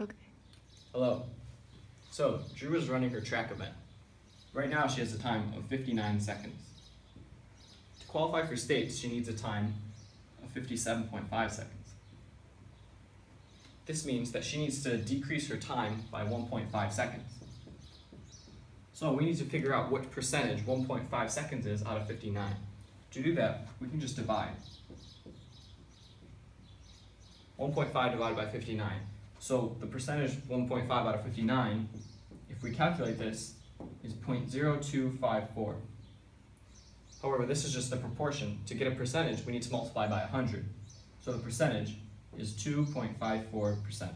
Okay. Hello. So, Drew is running her track event. Right now, she has a time of 59 seconds. To qualify for states, she needs a time of 57.5 seconds. This means that she needs to decrease her time by 1.5 seconds. So we need to figure out what percentage 1.5 seconds is out of 59. To do that, we can just divide. 1.5 divided by 59. So the percentage 1.5 out of 59, if we calculate this, is 0.0254. However, this is just a proportion. To get a percentage, we need to multiply by 100. So the percentage is 2.54%.